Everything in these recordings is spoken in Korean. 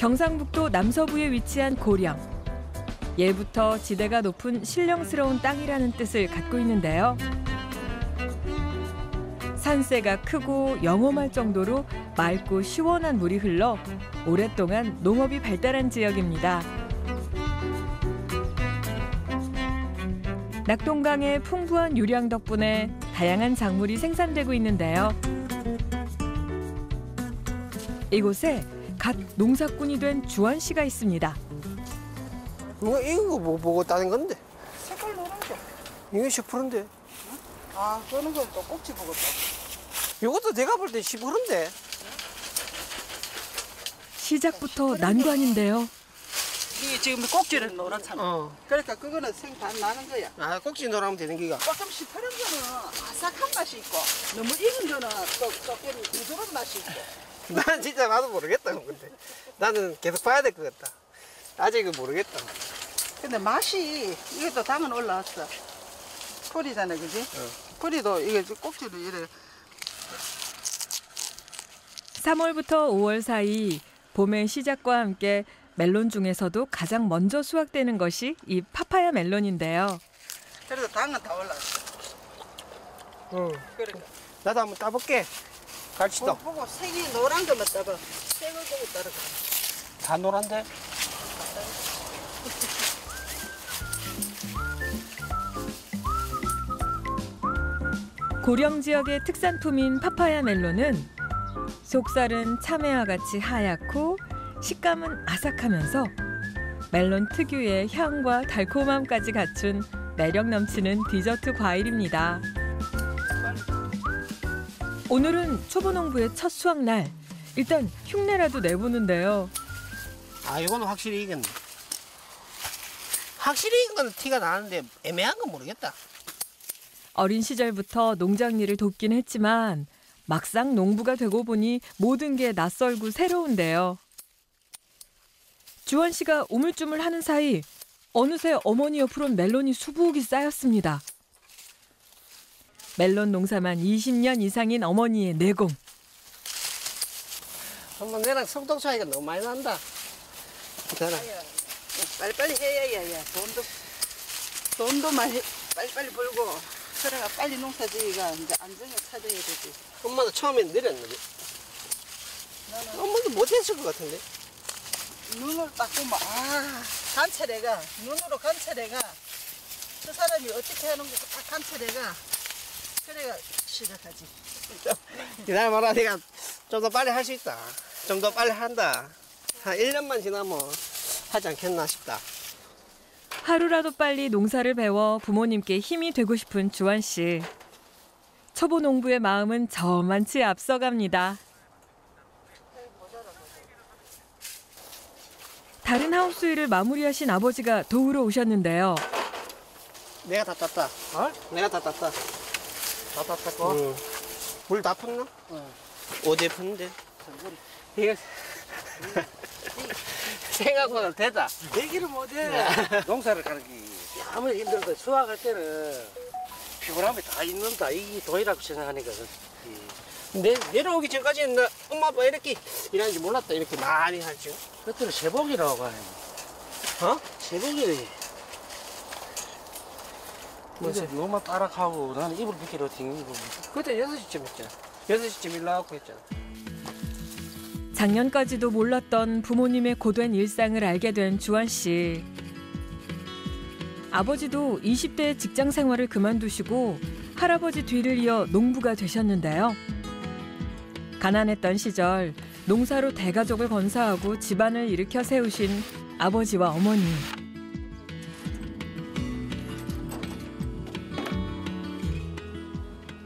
경상북도 남서부에 위치한 고령. 예부터 지대가 높은 신령스러운 땅이라는 뜻을 갖고 있는데요. 산세가 크고 영험할 정도로 맑고 시원한 물이 흘러 오랫동안 농업이 발달한 지역입니다. 낙동강의 풍부한 유량 덕분에 다양한 작물이 생산되고 있는데요. 이곳에 갓 농사꾼이 된 주원 씨가 있습니다. 이거 이거 뭐 보고 따는 건데? 색깔 노란 거. 이거 10%인데. 아, 그런 건또 꼭지 보고 또. 이것도 내가 볼 때 10%인데. 시작부터 난관인데요. 이게 지금 꼭지는 노랗잖아. 어. 그러니까 그거는 생반 나는 거야. 아 꼭지 노라면 되는 기가. 조금씩 푸른 거는 아삭한 맛이 있고, 너무 익은 거는 또 조금 부드러운 맛이 있고. 난 진짜 나도 모르겠다 근데. 나는 계속 봐야 될 것 같다. 아직은 모르겠다. 근데 맛이, 이것도 당은 올라왔어. 풀이잖아, 그지? 풀이도 이게 꼭지는 이래. 3월부터 5월 사이 봄의 시작과 함께 멜론 중에서도 가장 먼저 수확되는 것이 이 파파야 멜론인데요. 그래서 당은 다 올라왔어. 응. 그러니까. 나도 한번 따볼게. 같이 보고, 색이 노란 것만 따봐. 색을 보고 따라가. 다 노란데? 고령 지역의 특산품인 파파야 멜론은 속살은 참외와 같이 하얗고 식감은 아삭하면서 멜론 특유의 향과 달콤함까지 갖춘 매력 넘치는 디저트 과일입니다. 오늘은 초보농부의 첫 수확 날. 일단 흉내라도 내보는데요. 아 이거는 확실히 익었네. 확실히 익은 건 티가 나는데 애매한 건 모르겠다. 어린 시절부터 농장 일을 돕긴 했지만 막상 농부가 되고 보니 모든 게 낯설고 새로운데요. 주원 씨가 우물쭈물 하는 사이 어느새 어머니 옆으론 멜론이 수북이 쌓였습니다. 멜론 농사만 20년 이상인 어머니의 내공. 한번 내랑 성동 차이가 너무 많이 난다. 괜찮아. 빨리빨리 해야, 야, 야. 돈도, 돈도 많이 빨리빨리 벌고. 그래가 빨리 농사 지기가 이제 안정을 찾아야 되지. 엄마도 처음엔 느렸는데. 나는 엄마도 못했을 것 같은데. 눈을 딱 보면, 아, 관찰해가, 눈으로 관찰해가, 저 사람이 어떻게 하는 거딱 관찰해가, 그래가 시작하지. 기다려봐라. 내가 좀 더 빨리 할 수 있다. 좀 더 빨리 한다. 한 1년만 지나면 하지 않겠나 싶다. 하루라도 빨리 농사를 배워 부모님께 힘이 되고 싶은 주원 씨. 초보 농부의 마음은 저만치 앞서갑니다. 다른 하우스 일을 마무리하신 아버지가 도우러 오셨는데요. 내가 다 땄다. 어? 내가 다 땄다. 다 땄고. 응. 물다 폈나? 어. 어제 폈는데. 이거 생각보다 되다. 얘기를 못해. 농사를 가는 게 아무리 힘들어도 수확할 때는 피곤함이 다 있는다. 이 돈이라고 생각하니까. 내, 내려오기 전까지는 나 엄마 아빠 이렇게 일하는지 몰랐다. 이렇게 많이 할 줄. 그때는 세복이라고 하네. 어? 세복이. 뭐 지? 근데 너무 따락하고 나는 이불 벗기로 댕기고. 그때 6시쯤 했잖아. 6시쯤 일 나가고 했잖아. 작년까지도 몰랐던 부모님의 고된 일상을 알게 된 주원 씨. 아버지도 20대 직장 생활을 그만두시고 할아버지 뒤를 이어 농부가 되셨는데요. 가난했던 시절 농사로 대가족을 건사하고 집안을 일으켜 세우신 아버지와 어머니.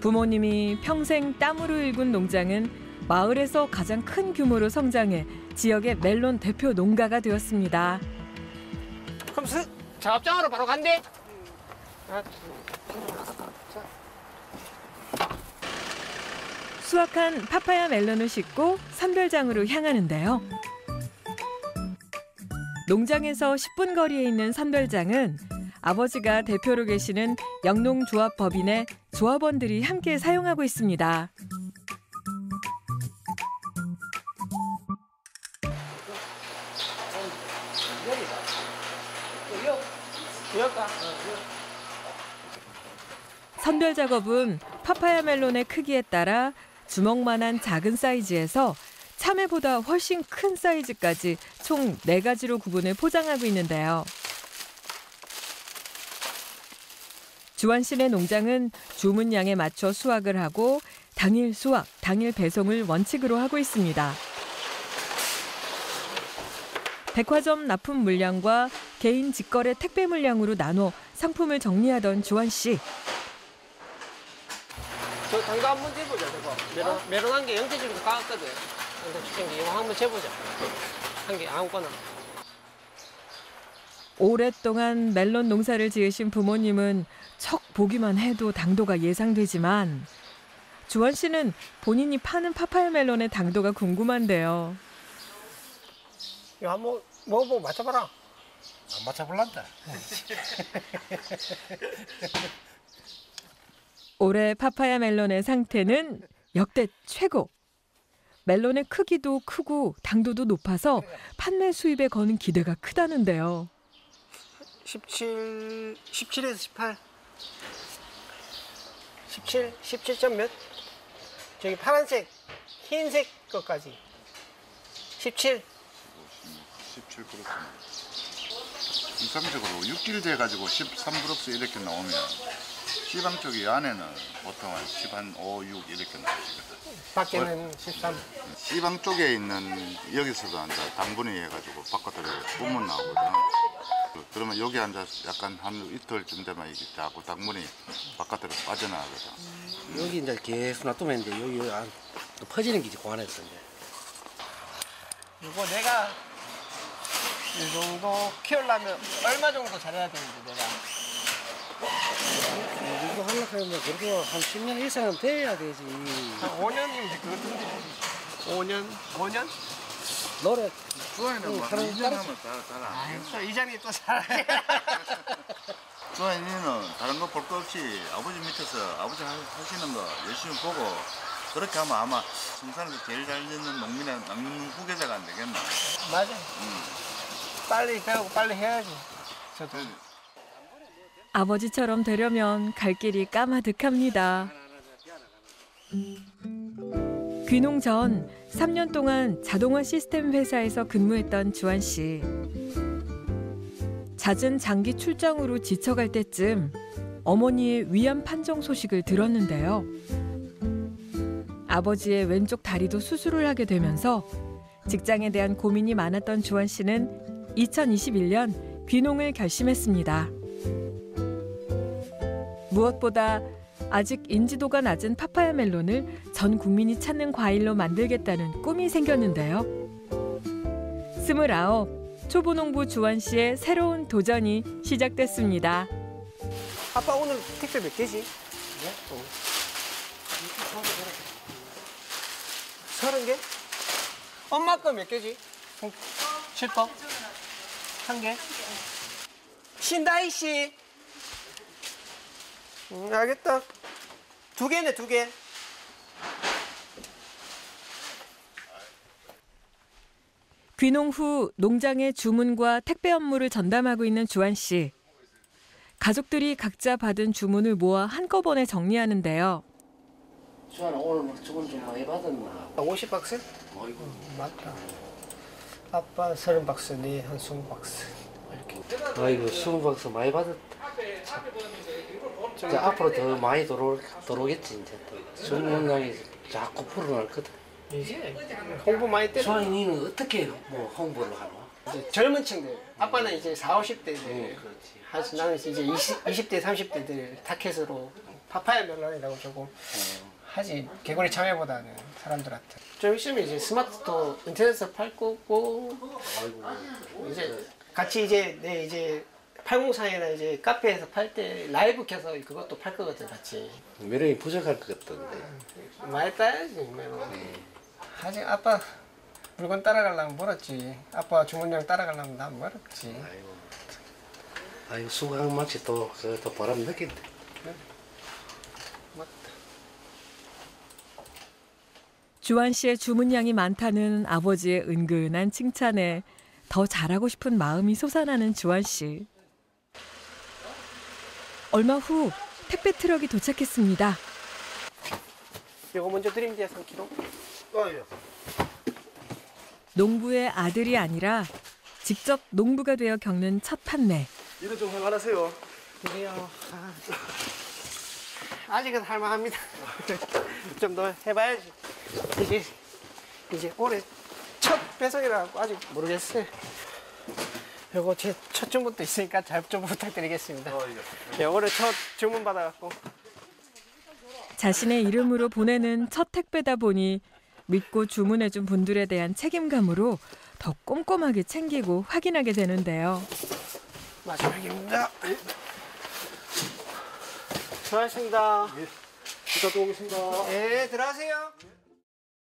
부모님이 평생 땀으로 일군 농장은 마을에서 가장 큰 규모로 성장해 지역의 멜론 대표 농가가 되었습니다. 그럼 스, 작업장으로 바로 간대. 아, 수확한 파파야 멜론을 싣고 선별장으로 향하는데요. 농장에서 10분 거리에 있는 선별장은 아버지가 대표로 계시는 영농조합 법인의 조합원들이 함께 사용하고 있습니다. 선별 작업은 파파야 멜론의 크기에 따라 주먹만한 작은 사이즈에서 참외보다 훨씬 큰 사이즈까지 총 네가지로 구분해 포장하고 있는데요. 주한 씨네 농장은 주문량에 맞춰 수확을 하고 당일 수확, 당일 배송을 원칙으로 하고 있습니다. 백화점 납품 물량과 개인 직거래 택배 물량으로 나눠 상품을 정리하던 주한 씨. 저 당도 한번 재보자, 저거. 메론, 메론 한개 영재집에서 까왔거든. 영재 치킨 이거 한번 재보자. 한 개, 아무거나. 오랫동안 멜론 농사를 지으신 부모님은 척 보기만 해도 당도가 예상되지만 주원 씨는 본인이 파는 파파야 멜론의 당도가 궁금한데요. 이거 한번 먹어보고 맞춰봐라. 안 맞춰볼란다. 올해 파파야 멜론의 상태는 역대 최고. 멜론의 크기도 크고 당도도 높아서 판매 수입에 거는 기대가 크다는데요. 17, 17에서 18. 17, 17점 몇? 저기 파란색, 흰색 것까지. 17. 17 그렇습니다. 일상적으로 6일 돼가지고 13 브럭스 이렇게 나오면 시방 쪽이 안에는 보통 한 10, 한 5, 6 이렇게 나오시거든. 밖에는 13. 시방 쪽에 있는 여기서도 앉아 당분이 해가지고 바깥으로 뿜문 나오거든. 그러면 여기 앉아 약간 한 이틀쯤 되면 이게 자꾸 당분이 바깥으로 빠져나가거든. 여기 이제 계속 놔두면 이제 여기, 안, 또 퍼지는 기지 공안에서 이제. 이거 내가 이 정도 키우려면 얼마 정도 잘해야 되는데 내가. 이거 하려고 하면 그래도 한 10년 이상은 돼야 되지. 한 5년이면 그렇던데. 5년? 5년? 노래 주아이는 뭐 하는 2년 하면 다잘 안. 또 이장이 또 잘해. 주아이는 다른 거 볼 거 없이 아버지 밑에서 아버지 하- 하시는 거 열심히 보고 그렇게 하면 아마 생산에서 제일 잘 짓는 농민의 남는 후계자가 안 되겠나. 맞아. 빨리 배우고 빨리 해야지. 저도. 아버지처럼 되려면 갈 길이 까마득합니다. 귀농 전 3년 동안 자동화 시스템 회사에서 근무했던 주한 씨. 잦은 장기 출장으로 지쳐갈 때쯤 어머니의 위암 판정 소식을 들었는데요. 아버지의 왼쪽 다리도 수술을 하게 되면서 직장에 대한 고민이 많았던 주한 씨는 2021년 귀농을 결심했습니다. 무엇보다 아직 인지도가 낮은 파파야 멜론을 전 국민이 찾는 과일로 만들겠다는 꿈이 생겼는데요. 스물아홉 초보농부 주한 씨의 새로운 도전이 시작됐습니다. 아빠 오늘 택배 몇 개지? 어. 서른 개? 엄마 거 몇 개지? 칠퍼? 한 개? 신다희 씨. 음, 알겠다. 두 개네, 두 개. 귀농 후 농장의 주문과 택배 업무를 전담하고 있는 주한 씨. 가족들이 각자 받은 주문을 모아 한꺼번에 정리하는데요. 주아는 오늘 뭐 주문 좀 많이 받았나? 50박스? 어이구. 맞다. 아빠 30박스, 네한 20박스. 아이고 스무 박스 많이 받았다. 이제 앞으로 더 많이 들어 들어오겠지 이제 또 주문량이 자꾸 불어날 거든. 이제 홍보 많이 때려. 주아이는 어떻게 뭐 홍보를 하노? 이제 젊은 층들. 아빠는 이제 40, 50대들. 응, 그렇지. 하지 나는 이제 20, 20대, 30대들 타켓으로 파파야 멜론이라고 조금 하지 개구리 참외보다는 사람들한테 좀 있으면 이제 스마트도 인터넷에서 팔 거고 이제 같이 이제 내 이제 803이나 이제 카페에서 팔 때 라이브 켜서 그것도 팔 거거든 같이 매력이 부족할 것 같던데. 많이 따야지 멜론 아직 아빠 물건 따라가려면 멀었지 아빠 주문량 따라가려면 난 멀었지 아이고. 아이고 수강 마치 또그또 바람 느낀다. 맞다. 주한 씨의 주문량이 많다는 아버지의 은근한 칭찬에 더 잘하고 싶은 마음이 솟아나는 주한 씨. 얼마 후 택배 트럭이 도착했습니다. 이거 먼저 드립니다, 3kg. 농부의 아들이 아니라 직접 농부가 되어 겪는 첫 판매. 일은 좀 할만하세요. 그래요. 아, 아직은 할만합니다. 좀 더 해봐야지. 이게 이제 올해 첫 배송이라 고 아직 모르겠어요. 요거 제 첫 주문도 있으니까 잘 좀 부탁드리겠습니다. 네, 올해 첫 주문 받아갖고 자신의 이름으로 보내는 첫 택배다 보니 믿고 주문해준 분들에 대한 책임감으로 더 꼼꼼하게 챙기고 확인하게 되는데요. 마지막입니다. 수고하셨습니다. 또 오겠습니다. 네, 들어가세요.